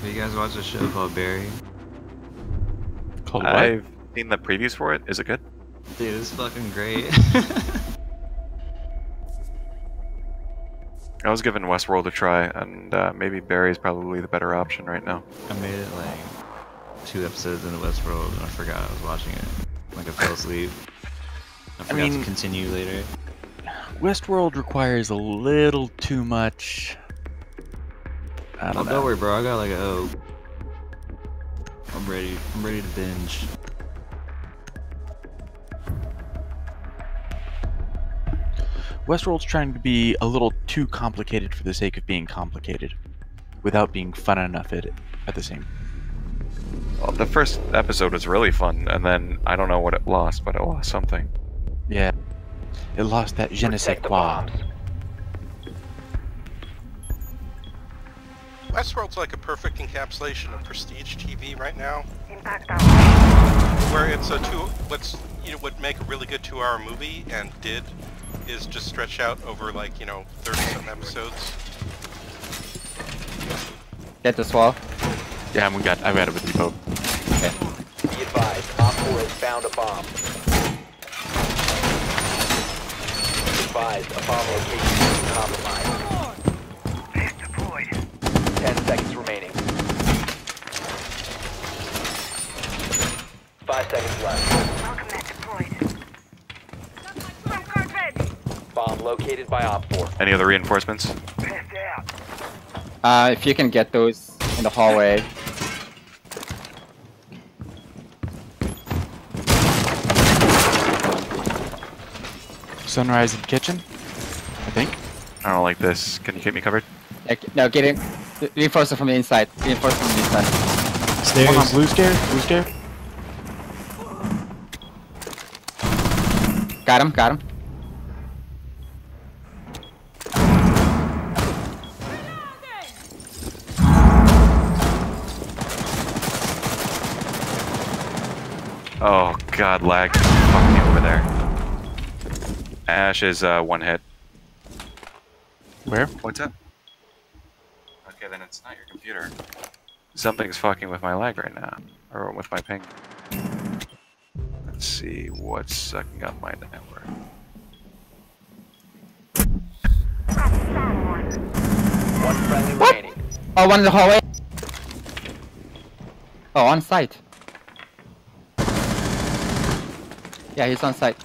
Have you guys watched a show called Barry? Called what? I've seen the previews for it. Is it good? Dude, it's fucking great. I was given Westworld a try, and uh, maybe Barry is probably the better option right now. I made it like two episodes into Westworld and I forgot I was watching it. Like I fell asleep. I forgot mean- to continue later. Westworld requires a little too much. I Oh, don't don't worry, bro. I got like a. Oh, I'm ready. I'm ready to binge. Westworld's trying to be a little too complicated for the sake of being complicated, without being fun enough at it at the same. Well, the first episode was really fun, and then I don't know what it lost, but it lost something. Yeah, it lost that je ne sais quoi. Westworld's like a perfect encapsulation of prestige TV right now, where it's a two. What's you know would make a really good two-hour movie and did is just stretch out over like you know 30 some episodes. Get this wall. Yeah, we got. I've got it with you both. Be advised, Op 4 has found a bomb. Be advised, a bomb location is compromised. Flash deployed. 10 seconds remaining. 5 seconds left. Welcome net deployed. Bomb card ready. Bomb located by Op 4. Any other reinforcements? Blast out. Uh, if you can get those in the hallway. Sunrise and kitchen. I think. I don't like this. Can you keep me covered? Yeah, no, get in. Reinforce it from the inside. Reinforce it from the inside. Hold on, blue scare. Blue scare. Got him, got him. Oh god, lag. Fuck me over there. Ash is uh, one hit. Where? What's up? Okay, then it's not your computer. Something's fucking with my lag right now. Or with my ping. Let's see what's sucking up my network. One friendly remaining. Oh, one in the hallway. Oh, on site. Yeah, he's on site.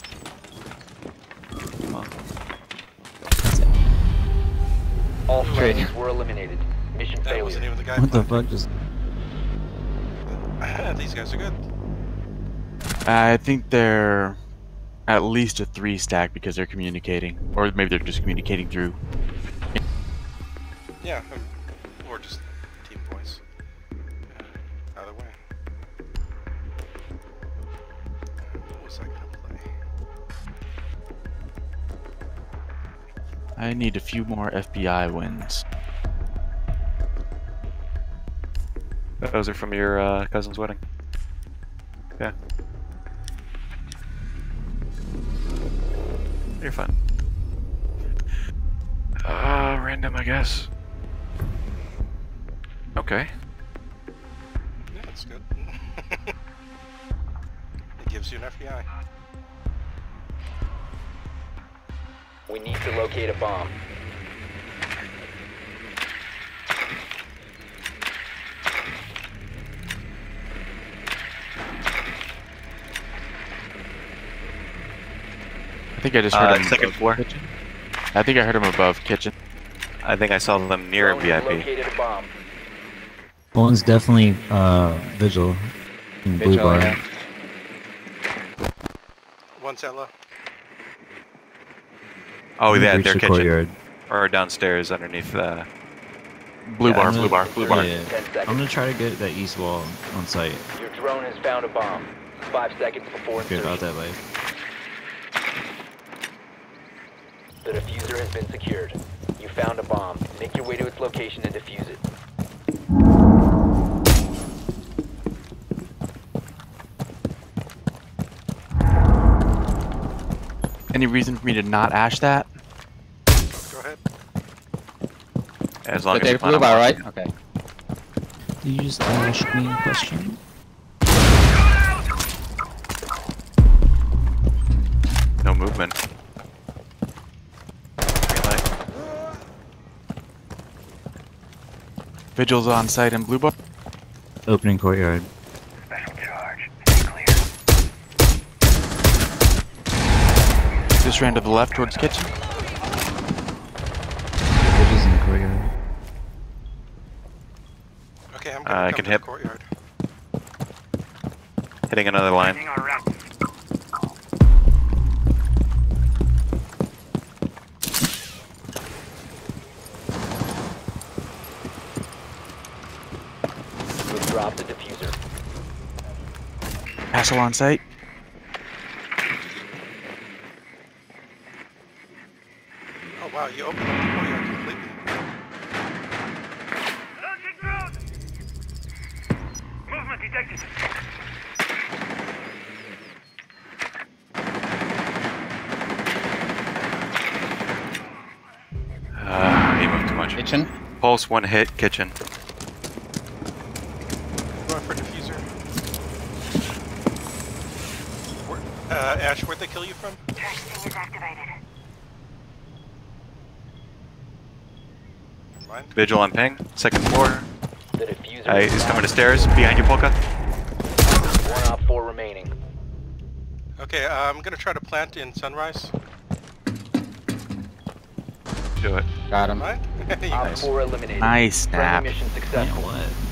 All Great. friendlies were eliminated. Mission That wasn't failure. even the guy. What the fuck just. These guys are good. I think they're at least a three stack because they're communicating, or maybe they're just communicating through. Yeah, um, or just team voice. Uh, either way. What was I gonna play? I need a few more FBI wins. Those are from your uh, cousin's wedding. Yeah. You're fine. Uh, random, I guess. Okay. Yeah, that's good. it gives you an FBI. We need to locate a bomb. Think I just heard Uh, him second above floor. Kitchen. I think I heard him above kitchen. I think I saw them near Drone VIP. located a bomb. One's definitely uh, Vigil in Blue Vigil, Bar. yeah. One Ella. Oh, yeah, Reach their the kitchen. courtyard. Or downstairs underneath the. Blue Yeah, bar, I'm blue gonna- bar, blue bar. Yeah. I'm gonna try to get that east wall on site. Your drone has found a bomb. Five seconds before Good about that life. The diffuser has been secured. You found a bomb. Make your way to its location and defuse it. Any reason for me to not ash that? Go ahead. As long But as they you plan blue on bar, watching right? Okay. Did you just ask me a question? Vigils on site in Blue Bar. Opening courtyard. Special charge. Clear. Just ran to the left towards kitchen. Vigils in the courtyard. Okay, I'm Uh, gonna I come can to hit. the courtyard. Hitting another line. Castle on site. Oh wow, you opened up the courtyard completely. Launching drone! Movement detected. Uh, he moved too much. Kitchen. Pulse one hit kitchen. Going for diffuser. Where, uh, Ash, where'd they kill you from? Testing is activated. Mind. Vigil on ping. Second floor. The diffuser Uh, he's coming to stairs. Behind you, Polka. One op four remaining. Okay, uh, I'm gonna try to plant in Sunrise. Do it. Got him. Mind? You Op four eliminated. Nice Friendly snap. mission Yeah, successful. what? Thanks.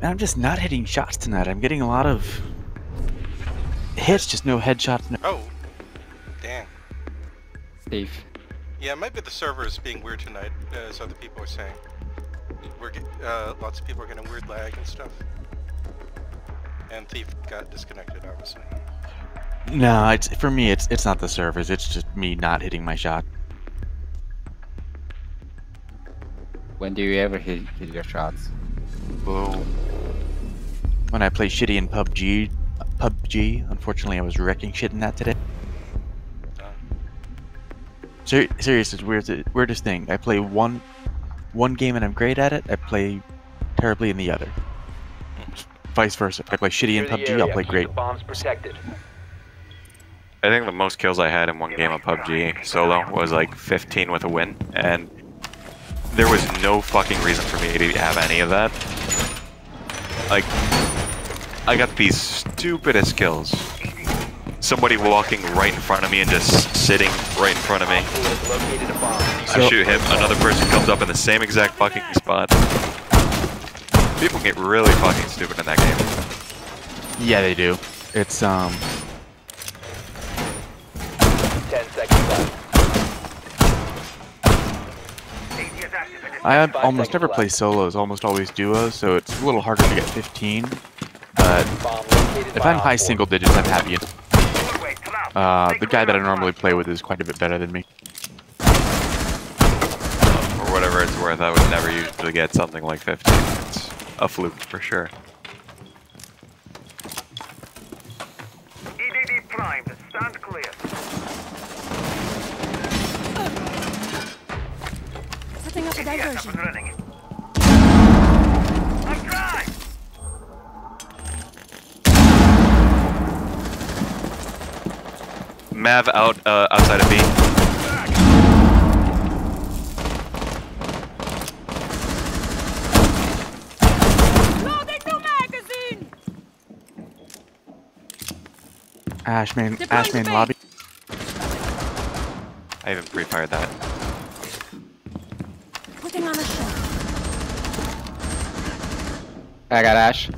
I'm just not hitting shots tonight. I'm getting a lot of hits, just no headshots. No. Oh, damn. Steve. Yeah, it might be the servers being weird tonight, as other people are saying. We're get, uh, lots of people are getting weird lag and stuff. And Thief got disconnected, obviously. No, it's for me. It's it's not the servers. It's just me not hitting my shot. When do you ever hit, hit your shots? Boom. When I play shitty in PUBG, PUBG. Unfortunately, I was wrecking shit in that today. Ser- serious, it's weird. The weirdest thing. I play one one game and I'm great at it. I play terribly in the other. Vice versa. If I play shitty in PUBG, I'll play great. Bombs protected. I think the most kills I had in one game of PUBG solo was like 15 with a win, and there was no fucking reason for me to have any of that. Like, I got these stupidest kills. Somebody walking right in front of me and just sitting right in front of me. Op four has located a bomb. I shoot him, another person comes up in the same exact fucking spot. People get really fucking stupid in that game. Yeah, they do. It's um. I almost never play solos. Almost always duos, so it's a little harder to get 15. But if I'm high single digits, I'm happy. Wait, come out. Uh, the guy that I normally play with is quite a bit better than me. For whatever it's worth, I would never usually get something like 15. It's a fluke for sure. Diversion. and. I'm dry. Mav out uh, outside of B. Loading new magazine! Ashman, Ashman lobby. I even pre-fired that. Putting on a show. I got Ash.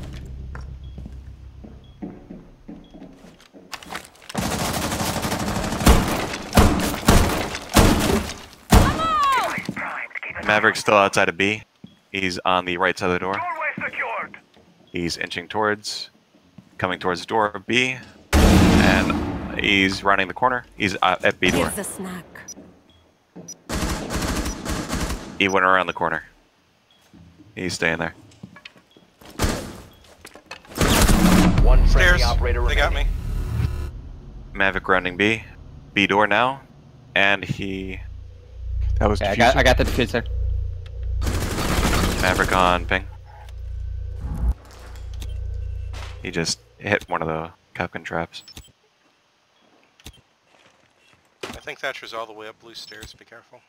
Maverick's still outside of B. He's on the right side of the door. He's inching towards, coming towards the door of B, and he's rounding the corner. He's uh, at B door. Here's a snack. He went around the corner. He's staying there. One Stairs. operator They got me. remaining. Maverick rounding B. B door now. and he That was Okay, I got, I diffuser. got the diffuser. Maverick on ping. He just hit one of the Kapkan traps. I think Thatcher's all the way up blue stairs. Be careful.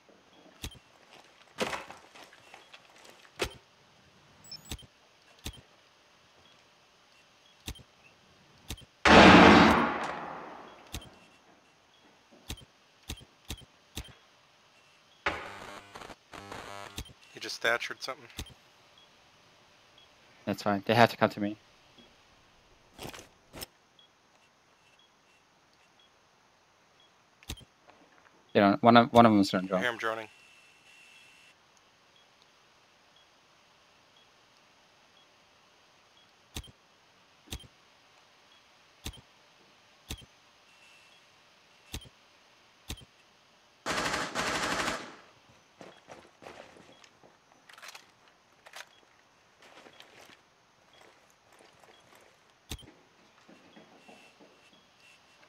He just Thatchered something. That's fine. They have to come to me. They don't. One of one of them is on I hear him droning.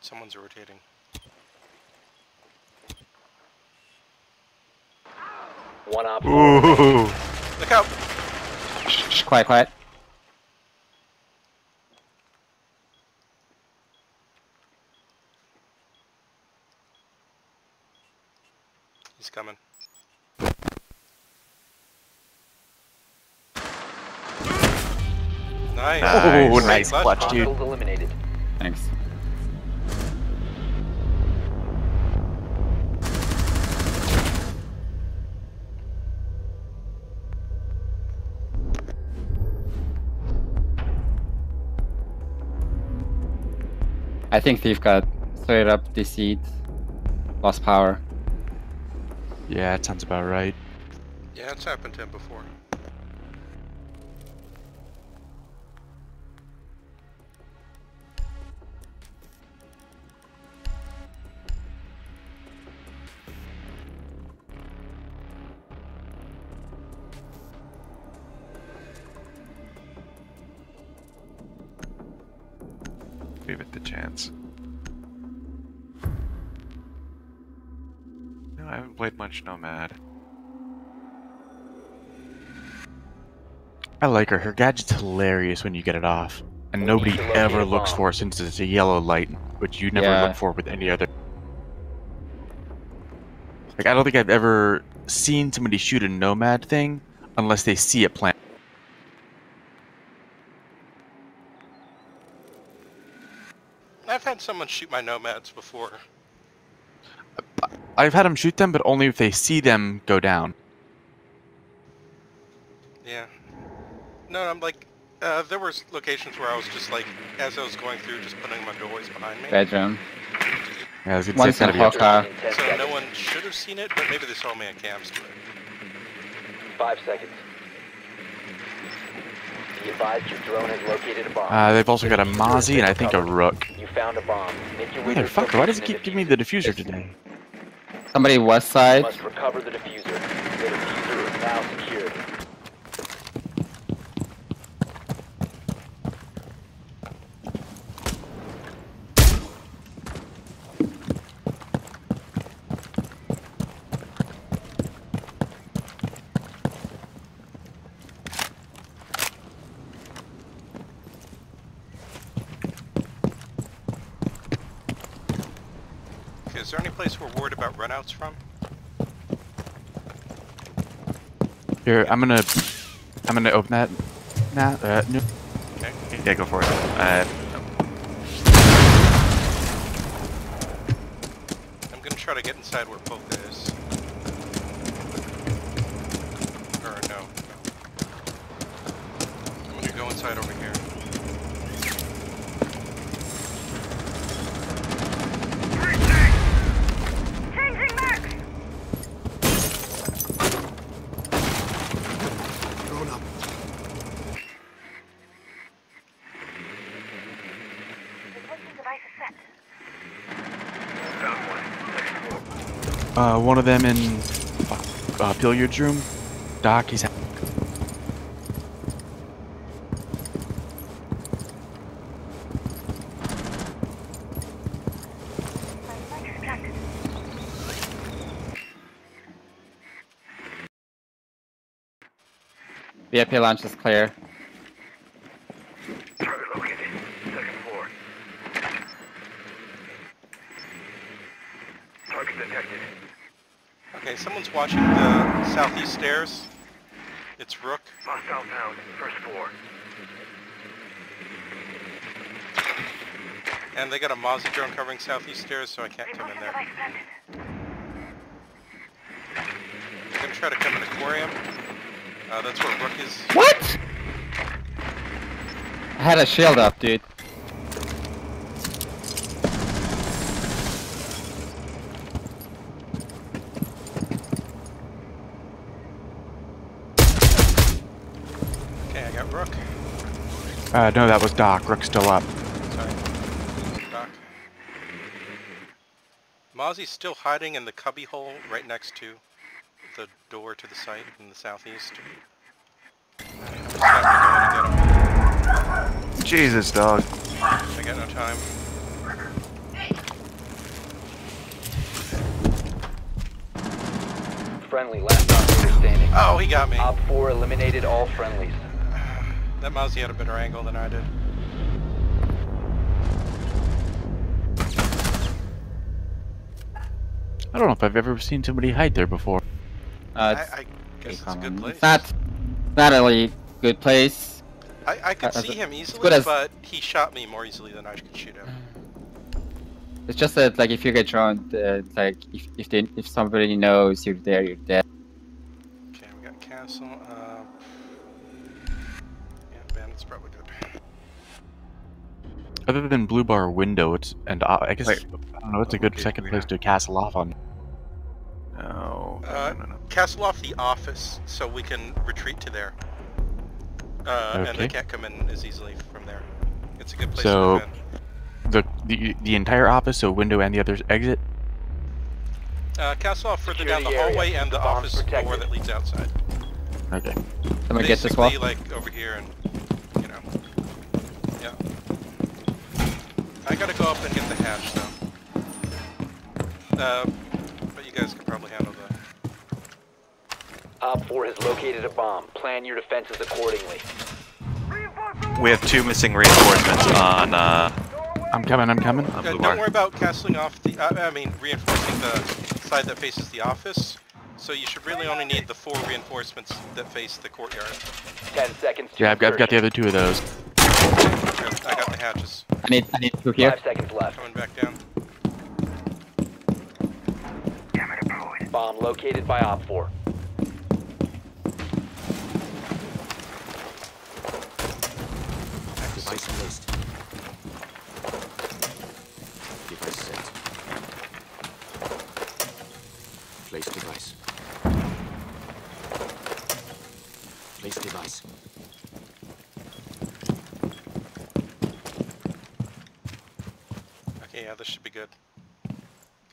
Someone's rotating. One op. Ooh. Look out! Shh, quiet, quiet. He's coming. Nice. Nice. Ooh, Nice. nice Clutch. clutch, dude. I think they've got straight up deceit, lost power. Yeah, that sounds about right. Yeah, it's happened to him before. Give it the chance. No, I haven't played much Nomad. I like her. Her gadget's hilarious when you get it off. And nobody need to locate ever a looks bomb. for it since it's a yellow light, which you never Yeah. look for with any other. Like, I don't think I've ever seen somebody shoot a nomad thing unless they see it plant. I've had someone shoot my nomads before. I've had them shoot them, but only if they see them go down. Yeah. No, I'm like, uh, there was locations where I was just like, as I was going through, just putting my doors behind me. Bedroom. Yeah, I was gonna One's say, in it's gotta be up- Hawk. In 10 So no one should have seen it, but maybe they saw me on cams. Five seconds. Be advised your drone has located a bomb. Uh, they've also got a The diffuser Mozzie and I think a. Rook. You found a bomb. Make your way to its Motherfucker, why does he location keep giving me the diffuser today? Somebody west You side. must recover the diffuser. The diffuser is now place we're worried about runouts from? Here, I'm gonna, I'm gonna open that. Now, uh, no. Okay. Yeah, go for it. Uh, I'm gonna try to get inside where Polka is. Or no, no. I'm gonna go inside over here. one of them in uh, uh billiards room. Doc, he's. VIP lounge is clear. Someone's watching the southeast stairs. It's Rook. And they got a Mozzie drone covering southeast stairs, so I can't come in there. I'm gonna try to come in aquarium. Uh, that's where Rook is. What? I had a shield up, dude. Okay, I got Rook. Uh, no, that was Doc. Rook's still up. Sorry. Doc. Mozzie's still hiding in the cubby hole right next to the door to the site in the southeast. Just have to go in and get him. Jesus, dog. I got no time. Friendly, last operator standing. Oh, he got me. Op 4 eliminated all friendlies. That Mozzie had a better angle than I did. I don't know if I've ever seen somebody hide there before. Uh, I, it's, I guess it's a good place. It's not, not a really good place. I, I could uh, see him easily, as- but he shot me more easily than I could shoot him. It's just that like if you get droned, uh, like if if they, if somebody knows you're there, you're dead. Okay, we got castle. Uh, yeah, bandit's probably good. Other than Blue Bar window, it's and uh, I guess Wait. I don't know. It's a good Okay, second place to castle off on. No. Uh, no, no, no. Castle off the office so we can retreat to there. Uh, and they can't come in as easily from there. It's a good place So- to The, the the entire office, so window and the other exit. Uh, castle off further Secure down the the area. hallway and the The bomb's office door that leads outside. Okay. Someone get this wall. Basically, like over here and you know, yeah. I gotta go up and get the hatch though. Uh, but you guys can probably handle that. Op 4 has located a bomb. Plan your defenses accordingly. We have two missing reinforcements on, uh, I'm coming. I'm coming. Uh, don't Bar. worry about castling off the. Uh, I mean, reinforcing the side that faces the office. So you should really only need the four reinforcements that face the courtyard. 10 seconds Yeah, I've got, I've got the other two of those. Here, I got the hatches I need I need two here. 5 seconds left. coming back down. Bomb located by Op 4. Device placed. Device set. Place device. Place device. Yeah, this should be good.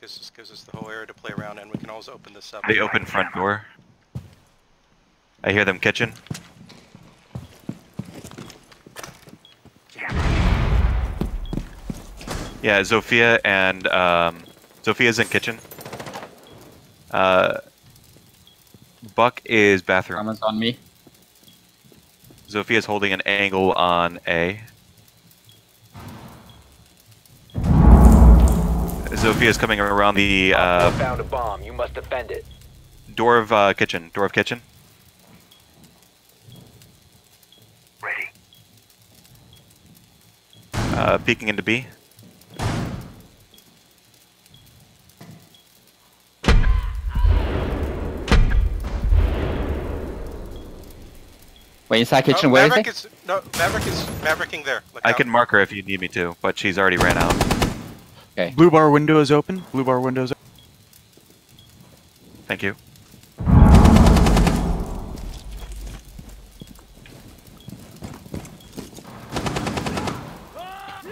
Gives us gives us the whole area to play around in. We can always open this up. They open front door. I hear them kitchen. Yeah, Zofia and um, Zofia's in kitchen. Uh, Buck is bathroom. Someone's on me. Zofia's holding an angle on A. Zofia's coming around the uh, found a bomb. You must defend it. door of uh, kitchen. Door of kitchen. Ready. Uh, peeking into B. Wait, inside Oh, kitchen. Where is Maverick he? is no Maverick is Mavericking there. Look I out. can mark her if you need me to, but she's already ran out. Okay. Blue bar window is open. Blue bar window is open. Thank you.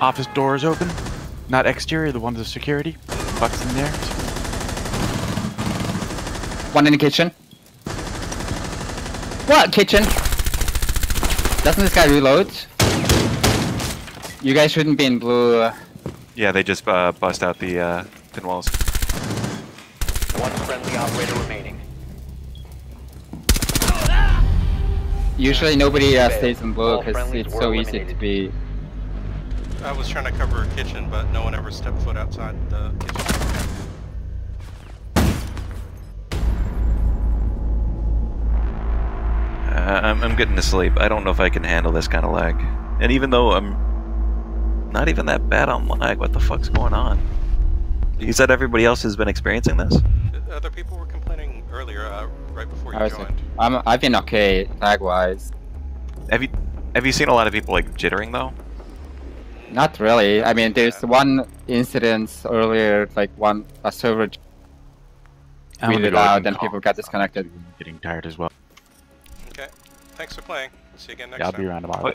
Office door is open. Not exterior, the one to the security. Buck's in there. One in the kitchen. What kitchen? Doesn't this guy reload? You guys shouldn't be in blue. Uh, Yeah, they just uh, bust out the uh, thin walls. One friendly operator remaining. Usually nobody uh, stays in blue All because it's were so easy to be. I was trying to cover a kitchen, but no one ever stepped foot outside the kitchen. Uh, I'm, I'm getting to sleep. I don't know if I can handle this kind of lag. And even though I'm not even that bad on lag, what the fuck's going on? You said everybody else has been experiencing this? Other people were complaining earlier, uh, right before you I joined. I'm, I've been okay lag wise. Have you have you seen a lot of people like jittering though? Not really. I mean, there's one incident earlier, like one a server I'm gonna really loud and and people got disconnected. I'm getting tired as well. Okay. Thanks for playing. See you again next Yeah, I'll time. be around tomorrow.